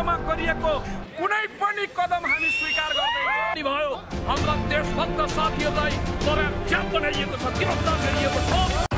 विरुद्धमा गरिएको कुनै पनि कदम हामी स्वीकार गर्दैनौँ। भयो हाम्रा देशभक्त साथीहरूलाई बनाइएको छ गिरफ्तार गरिएको छ।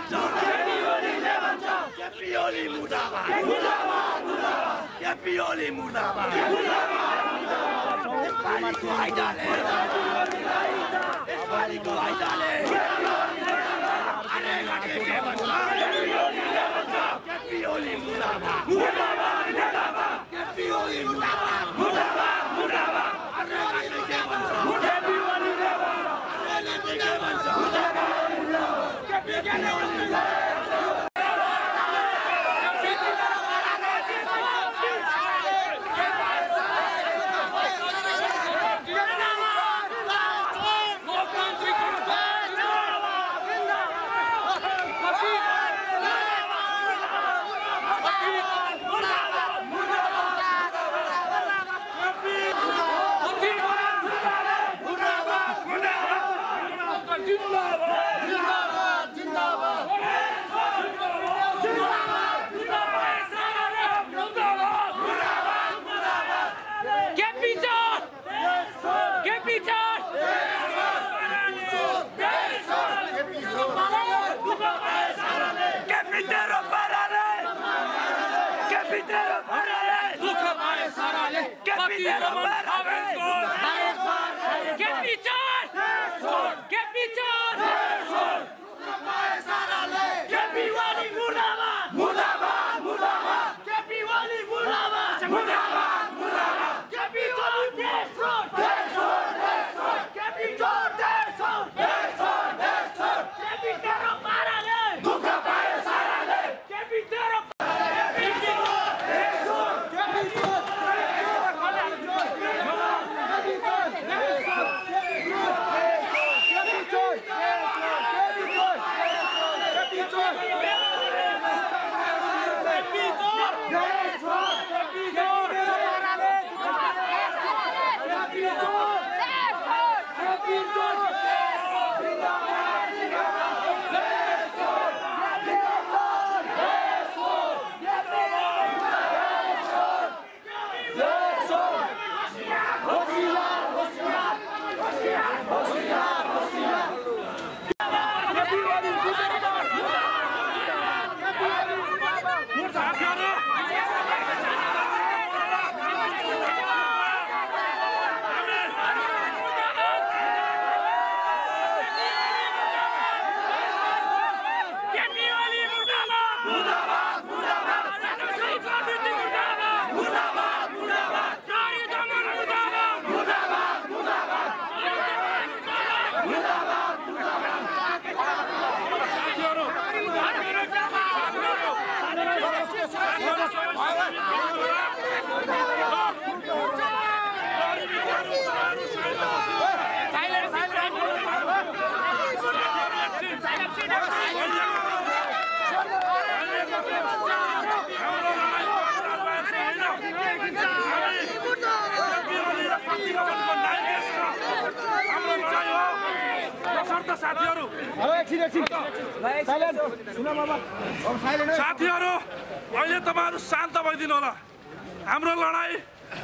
mutava Ceppioli levanta Ceppioli mutava Che mutava mutava Ceppioli mutava Che mutava mutava Espanico aitale Espanico aitale Arrega che levanta Ceppioli levanta Ceppioli mutava Mutava mutava Ceppioli mutava Mutava mutava Arrega che levanta Mutava and there was no साथीहरू। अहिले तपाईँहरू शान्त भइदिनु होला। हाम्रो लडाइँ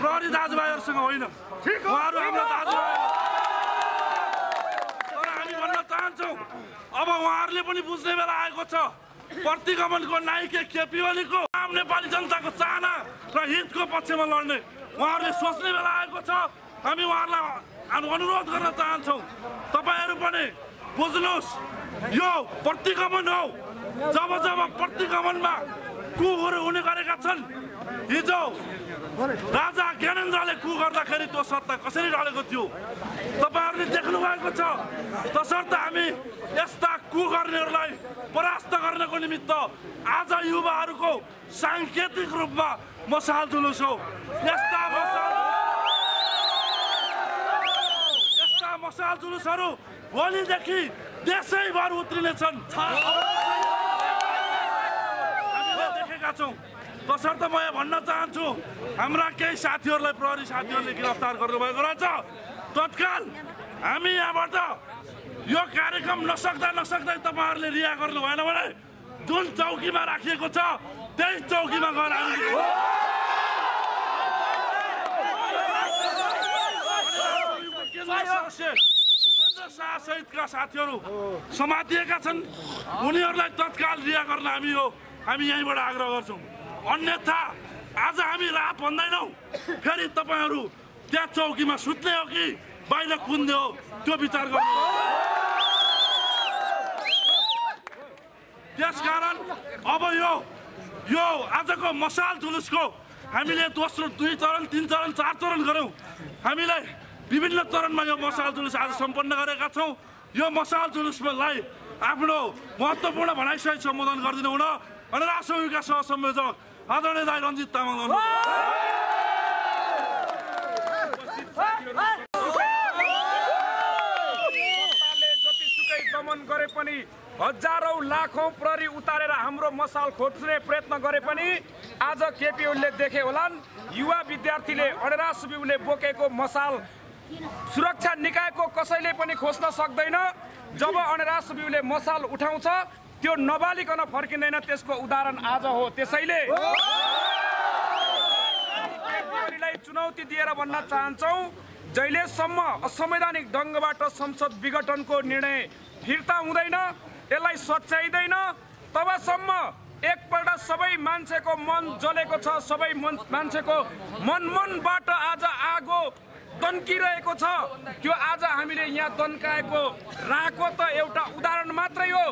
प्रहरी दाजुभाइहरूसँग होइन। उहाँहरू हाम्रो दाजुभाइ। तर हामी भन्न चाहन्छौँ अब उहाँहरूले पनि बुझ्ने बेला आएको छ। प्रतिगमनको नायिके केपी ओलीको आम नेपाली जनताको चाहना र हितको पक्षमा लड्ने। उहाँहरूले सोच्ने बेला आएको छ। हामी उहाँहरूलाई अनु- अनुरोध गर्न चाहन्छौँ। तपाईँहरू पनि बुझ्नुहोस् यो प्रतिगमन हो। जब जब प्रतिगमनमा कुहरू हुने गरेका छन् हिजो राजा ज्ञानेन्द्रले कु गर्दाखेरि त्यो सत्ता कसरी ढलेको थियो तपाईँहरूले देख्नु भएको छ तसर्थ हामी यस्ता कु गर्नेहरूलाई परास्त गर्नको निमित्त आज युवाहरूको साङ्केतिक रूपमा मसाल जुलुस हो। यस्ता मसाल जुलुसहरू भोलिदेखि देशैभर उत्रिनेछन्। हामीले देखेका छौँ। तसर्थ म यहाँ भन्न चाहन्छु। हाम्रा केही साथीहरूलाई प्रहरी साथीहरूले गिरफ्तार गर्नुभएको रहेछ। तत्काल हामी यहाँबाट यो कार्यक्रम नसक्दा नसक्दै तपाईँहरूले रिहा गर्नु भएन भने जुन चौकीमा राखिएको छ त्यही चौकीमा गएर हामी शाह सहितका साथीहरू समातिएका छन्। उनीहरूलाई तत्काल रिहा गर्न हामी यो हामी यहीँबाट आग्रह गर्छौँ। अन्यथा आज हामी रात भन्दैनौँ। फेरि तपाईँहरू त्यहाँ चौकीमा सुत्ने हो कि बाहिर कुद्ने हो त्यो विचार गर्नु त्यसकारण अब यो यो आजको मसाल जुलुसको हामीले दोस्रो दुई चरण तिन चरण चार चरण गऱ्यौँ। हामीले विभिन्न चरणमा यो मसाल जुलुस आज सम्पन्न गरेका छौँ। यो मसाल जुलुसलाई आफ्नो महत्त्वपूर्ण भनाइसहित सम्बोधन गरिदिनु हुन अनि राष्ट्रविका सह संयोजक आदरणीय दाई रञ्जित तामाङ दमन गरे पनि हजारौं लाखौं प्रहरी उतारेर हाम्रो मसाल खोज्ने प्रयत्न गरे पनि आज केपी ओलीले देखे होलान्। युवा विद्यार्थीले अडेरा सुबिउले बोकेको मसाल सुरक्षा निकायको कसैले पनि खोज्न सक्दैन। जब अनेरा सुबिउले मसाल उठाउँछ त्यो नबालिकन फर्किँदैन त्यसको उदाहरण आज हो त्यसैले। चुनौती दिएर भन्न चाहन्छौँ जहिलेसम्म असंवैधानिक ढङ्गबाट संसद विघटनको निर्णय फिर्ता हुँदैन यसलाई सच्याइँदैन तबसम्म एकपल्ट सबै मान्छेको मन जलेको छ सबै मन मान्छेको मन मनबाट आज आगो तन्किरहेको छ। त्यो आज हामीले यहाँ तन्काएको। राको त एउटा उदाहरण मात्रै हो।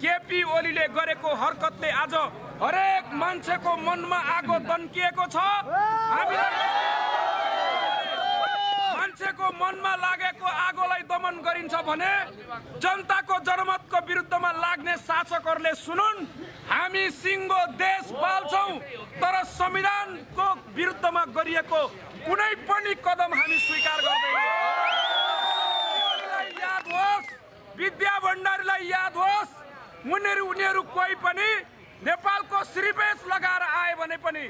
केपी ओलीले गरेको हरकतले आज हरेक मान्छेको मनमा आगो तन्किएको छ। मान्छेको मनमा लागेको आगोलाई दमन गरिन्छ भने जनताको जनमतको विरुद्धमा लाग्ने शासकहरूले सुनुन् हामी सिङ्गो देश पाल्छौँ तर संविधानको विरुद्धमा गरिएको कुनै पनि कदम हामी स्वीकार गर्दैनौँ। याद होस् विद्या भण्डारीलाई याद होस् उनीहरू उनीहरू कोही पनि नेपालको श्रीपेज लगाएर आए भने पनि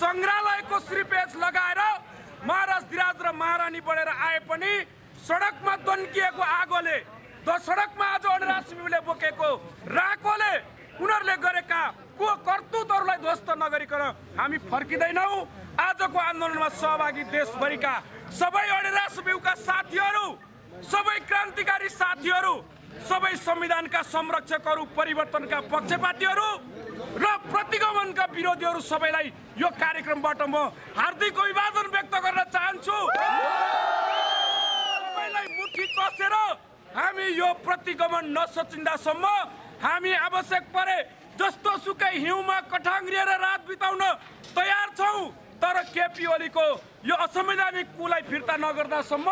सङ्ग्रहालयको श्रीपेज लगाएर महाराज धिराज र महारानी बढेर आए पनि सडकमा तन्किएको आगोले सडकमा आज अनुराश्मीले बोकेको राकोले उनीहरूले गरेका को कर्तुतहरूलाई ध्वस्त नगरिकन हामी फर्किँदैनौँ। आजको आन्दोलनमा सहभागी देशभरिका सबै अडेरासबिउका साथीहरू सबै क्रान्तिकारी साथीहरू सबै संविधानका संरक्षकहरू परिवर्तनका पक्षपातीहरू र प्रतिगमनका विरोधीहरू सबैलाई यो कार्यक्रमबाट म हार्दिक अभिवादन व्यक्त गर्न चाहन्छु। सबैलाई मुठी कसेर हामी यो प्रतिगमन नसचिन्दासम्म हामी आवश्यक परे जस्तो सुकै हिउँमा कठाङ्ग्रिएर रात बिताउन तयार छौँ तर केपी ओलीको यो असंवैधानिक कुलाई फिर्ता नगर्दासम्म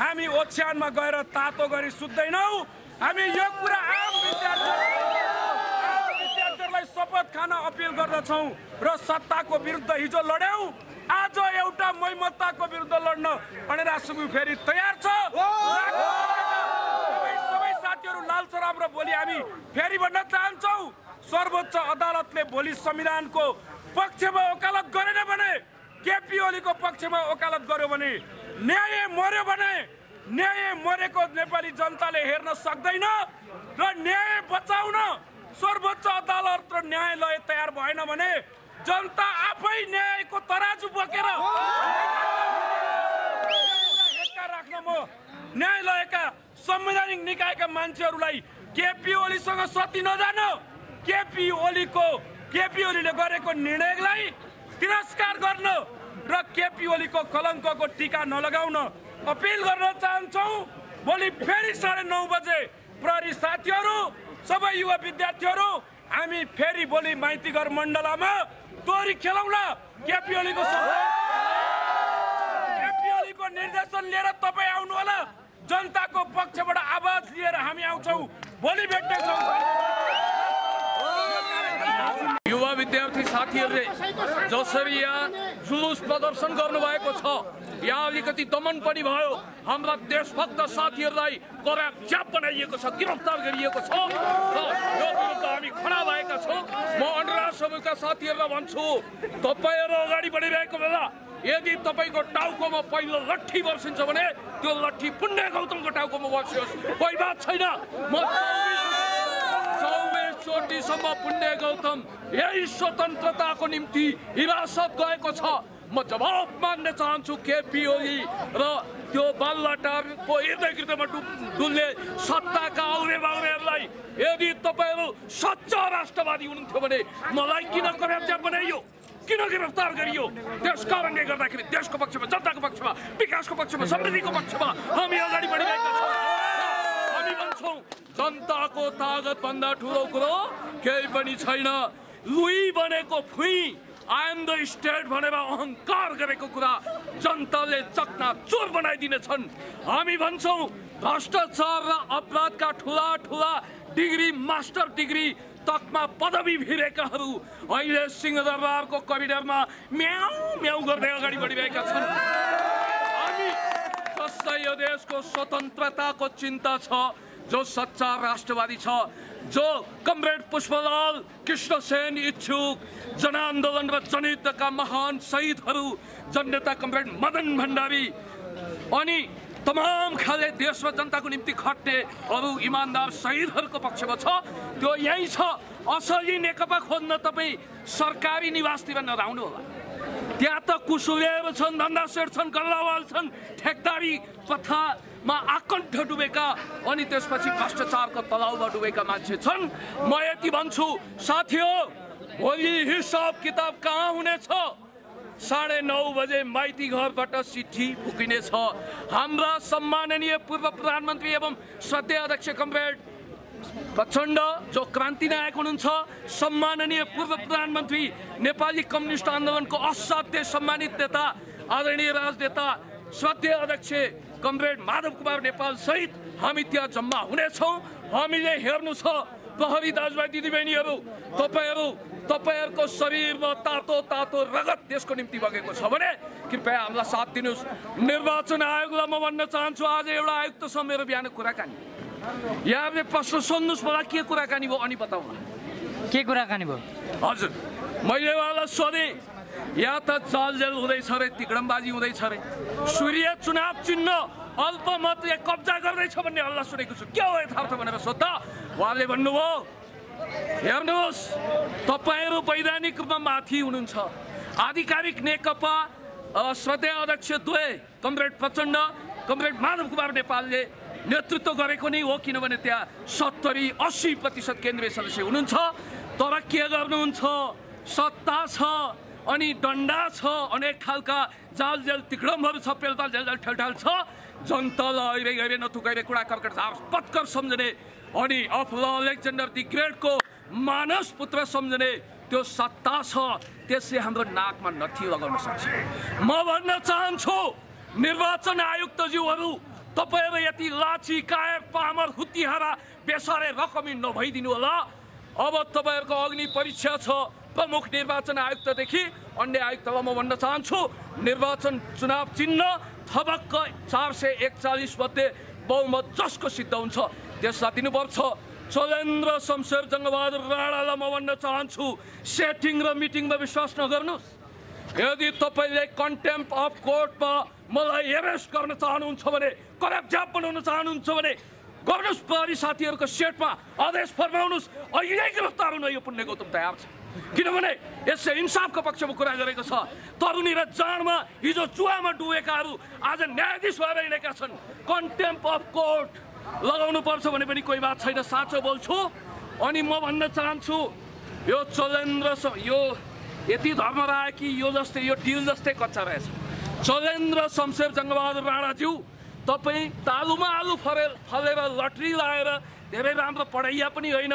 हामी ओछ्यानमा गएर तातो गरी सुत्दैनौँ। हामी यो कुरा आम विद्यार्थी आम विद्यार्थीहरूलाई शपथ खान अपिल गर्दछौँ र सत्ताको विरुद्ध हिजो लड्यौँ। आज एउटा मैमत्ताको विरुद्ध लड्न अनेरा सुबु फेरि तयार छ। साथीहरू लाल सराम र भोलि हामी फेरि भन्न चाहन्छौँ सर्वोच्च अदालतले भोलि संविधानको पक्षमा वकालत गरेन भने केपी ओलीको पक्षमा वकालत गर्यो भने न्याय मर्यो भने न्याय मरेको नेपाली जनताले हेर्न सक्दैन र न्याय बचाउन सर्वोच्च अदालत र न्यायालय तयार भएन भने जनता आफै न्यायको तराजु बोकेर राख्न म न्यायालयका संवैधानिक निकायका मान्छेहरूलाई केपी ओलीसँग सती नजान। केपी ओलीको केपी ओलीले गरेको निर्णयलाई तिरस्कार गर्न र केपी ओलीको कलङ्कको टिका नलगाउन अपिल गर्न चाहन्छौँ। भोलि फेरि साढे नौ बजे प्रहरी साथीहरू सबै युवा विद्यार्थीहरू हामी फेरि भोलि माइतीघर मण्डलामा तोरी खेलाउला केपी ओलीको केपी ओलीको निर्देशन लिएर तपाईँ आउनु होला जनताको पक्षबाट आवाज लिएर हामी आउँछौँ। भोलि भेट्नेछौँ। युवा विद्यार्थी साथीहरूले जसरी यहाँ जुलुस प्रदर्शन गर्नुभएको छ यहाँ अलिकति दमन पनि भयो। हाम्रा देशभक्त साथीहरूलाई कराप च्याप बनाइएको छ गिरफ्तार गरिएको छ। यो विरुद्ध हामी खडा भएका छौँ। म अनुराग समूहका साथीहरूलाई भन्छु तपाईँहरू अगाडि बढिरहेको बेला यदि तपाईँको टाउकोमा पहिलो लट्ठी वर्षिन्छ भने त्यो लट्ठी पुण्य गौतमको टाउकोमा वर्षियोस् कोही बात छैन? म चोटिसम्म पुण्य गौतम यही स्वतन्त्रताको निम्ति हिरासत गएको छ। म जवाब मान्न चाहन्छु केपी ओली र त्यो बालुवाटारको हृदय हृदयमा डु डुल्ने सत्ताका आउने बाउरेहरूलाई यदि तपाईँहरू सच्चा राष्ट्रवादी हुनुहुन्थ्यो भने मलाई किन कराब्जा बनाइयो? किन गिरफ्तार गरियो? त्यस कारणले गर्दाखेरि देशको पक्षमा जनताको पक्षमा विकासको पक्षमा समृद्धिको पक्षमा हामी अगाडि बढिरहेका छौँ। हामी भन्छौँ जनताको तागत भन्दा ठुलो कुरो केही पनि छैन। लुई बनेको फुई आइएम द स्टेट भनेर अहङ्कार गरेको कुरा जनताले चकना चोर बनाइदिनेछन्। हामी भन्छौँ भ्रष्टाचार र अपराधका ठुला ठुला डिग्री मास्टर डिग्री तकमा पदवी भिरेकाहरू। अहिले सिंहदरबारको करिडरमा म्याउ म्याउ गर्दै अगाडि बढिरहेका छन्। जसलाई यो देशको स्वतन्त्रताको चिन्ता छ जो सच्चा राष्ट्रवादी छ जो कमरेड पुष्पलाल कृष्णसेन इच्छुक जनआन्दोलन र जनयुद्धका महान शहीदहरू जननेता कमरेड मदन भण्डारी अनि तमाम खाले देश र जनताको निम्ति खट्ने अरू इमान्दार शहीदहरूको पक्षमा छ। त्यो यहीँ छ। असली नेकपा खोज्न तपाईँ सरकारी निवासतिर नराउनु होला। त्यहाँ त कुसुलेहरू छन् धन्दा सेठ छन् गल्लावाल छन् ठेकदारी प्रथामा आकण्ठ डुबेका अनि त्यसपछि भ्रष्टाचारको तलाउमा डुबेका मान्छे छन्। म यति भन्छु साथी हो भोलि हिसाब किताब कहाँ हुनेछ? साढे नौ बजे माइती घरबाट चिठी फुकिनेछ हाम्रा सम्माननीय पूर्व प्रधानमन्त्री एवं सत्य अध्यक्ष कमरेड प्रचण्ड जो क्रान्ति नायक हुनुहुन्छ सम्माननीय पूर्व प्रधानमन्त्री नेपाली कम्युनिस्ट आन्दोलनको असाध्य सम्मानित नेता आदरणीय राजनेता श्रद्धेय अध्यक्ष कमरेड माधव कुमार नेपाल सहित हामी त्यहाँ जम्मा हुनेछौँ। हामीले हेर्नु छ प्रहरी दाजुभाइ दिदीबहिनीहरू तपाईँहरू तपाईँहरूको शरीरमा तातो तातो रगत देशको निम्ति बगेको छ भने कृपया हामीलाई साथ दिनुहोस्। निर्वाचन आयोगलाई म भन्न चाहन्छु आज एउटा आयुक्त छ मेरो बिहान कुराकानी। यहाँले प्रश्न सोध्नुहोस् मलाई के कुराकानी भयो अनि बताउनु। के कुराकानी भयो? हजुर मैले उहाँलाई सोधेँ यहाँ त चालजेल हुँदैछ अरे तिकडमबाजी हुँदैछ अरे सूर्य चुनाव चिन्ह अल्पमतले कब्जा गर्दैछ भन्ने हल्ला सुनेको छु। के हो यथार्थ भनेर सोद्धा? उहाँले भन्नुभयो हेर्नुहोस् तपाईँहरू वैधानिक रूपमा माथि हुनुहुन्छ। आधिकारिक नेकपा श्रद्धेय अध्यक्ष द्वय कमरेड प्रचण्ड कमरेड माधव कुमार नेपालले नेतृत्व गरेको नै हो किनभने त्यहाँ सत्तरी अस्सी प्रतिशत केन्द्रीय सदस्य हुनुहुन्छ। तर के गर्नुहुन्छ सत्ता छ अनि डन्डा छ अनेक खालका जाल जेल तिक्रमहरू छ पेलताल जेल ठेलठाल छ। जनतालाई अहिले अहिले नथुकाइरे कुडा कर्कट पत्कर सम्झने अनि अफ ल अलेक्जेन्डर दि ग्रेटको मानस पुत्र सम्झने त्यो सत्ता छ त्यसले हाम्रो नाकमा नथी लगाउन सक्छ। म भन्न चाहन्छु निर्वाचन आयुक्तज्यूहरू तपाईँहरू यति लाची कायर पामर हुत्तिहारा बेसारे रकमी नभइदिनु होला। अब तपाईँहरूको अग्नि परीक्षा छ प्रमुख निर्वाचन आयुक्तदेखि अन्य आयुक्तलाई म भन्न चाहन्छु निर्वाचन चुनाव चिन्ह थपक्क चार सय एकचालिस मध्ये बहुमत जसको सिद्ध हुन्छ त्यसलाई दिनुपर्छ। चलेन्द्र शमशेर जङ्गबहादुर राणालाई म भन्न चाहन्छु सेटिङ र मिटिङमा विश्वास नगर्नुहोस्। यदि तपाईँले कन्टेम्प अफ कोर्टमा मलाई एरेस्ट गर्न चाहनुहुन्छ भने कराप ज्याप बनाउन चाहनुहुन्छ भने गर्नुहोस् प्रहरी साथीहरूको सेटमा आदेश फर्माउनुहोस्। अहिले गिरफ्तार हुन यो पुण्य गौतम तयार छ। किनभने यसले इन्साफको पक्षमा कुरा गरेको छ। तरुणी र जाँडमा हिजो चुवामा डुबेकाहरू आज न्यायाधीश भएर हिँडेका छन्। कन्टेम्प अफ कोर्ट लगाउनु पर्छ भने पनि कोही बात छैन। साँचो बोल्छु अनि म भन्न चाहन्छु यो चलेन्द्र यो यति धर्म रह्यो कि यो जस्तै यो डिल जस्तै कच्चा रहेछ। चलेन्द्र शमशेर जङ्गबहादुर राणाज्यू तपाईँ तालुमा आलु फरे फलेर लटरी लगाएर धेरै राम्रो पढाइया पनि होइन।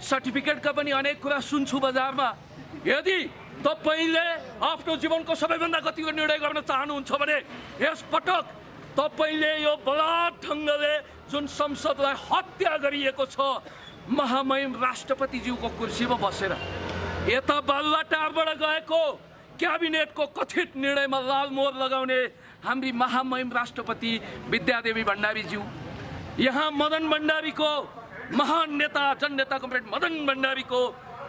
सर्टिफिकेटका पनि अनेक कुरा सुन्छु बजारमा। यदि तपाईँले आफ्नो जीवनको सबैभन्दा गतिको निर्णय गर्न चाहनुहुन्छ भने यसपटक तपाईँले यो ढङ्गले जुन संसदलाई हत्या गरिएको छ महामहिम राष्ट्रपतिज्यूको कुर्सीमा बसेर यता बालुवाटारबाट गएको क्याबिनेटको कथित निर्णयमा लाल मोहर लगाउने हाम्री महामहिम राष्ट्रपति विद्यादेवी भण्डारीज्यू। यहाँ मदन भण्डारीको महान नेता जननेता कमरेड मदन भण्डारीको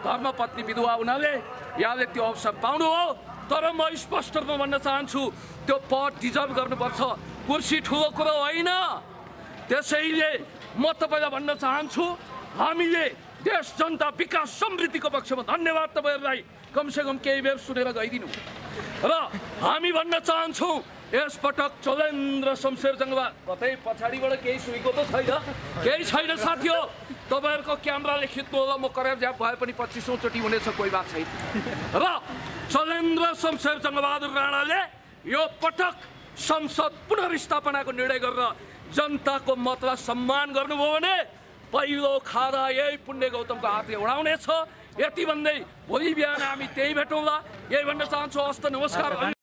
धर्मपत्नी विधवा हुनाले यहाँले त्यो अवसर पाउनु हो तर म स्पष्ट रूपमा भन्न चाहन्छु त्यो पद डिजर्भ गर्नुपर्छ। कुर्सी ठुलो कुरो होइन। त्यसैले म तपाईँलाई भन्न चाहन्छु हामीले देश जनता विकास समृद्धिको पक्षमा धन्यवाद तपाईँहरूलाई। कमसेकम केही बेर सुनेर गइदिनु। र हामी भन्न चाहन्छौँ यसपटक चलेन्द्र शमशेर जङ्गवा। कतै पछाडिबाट केही सुइको त छैन। केही छैन साथी हो तपाईँहरूको क्यामेराले खिच्नु होला म करार ज्याप भए पनि पच्चिसौँचोटि हुनेछ कोही बात छैन। र चलेन्द्र शमशेर जङ्गबहादुर राणाले यो पटक संसद पुनर्स्थापनाको निर्णय गरेर जनताको मतलाई सम्मान गर्नुभयो भने पहिलो खादा यही पुण्य गौतमको हातले उडाउनेछ। यति भन्दै भोलि बिहान हामी त्यही भेटौँला। यही भन्न चाहन्छु हस्त नमस्कार।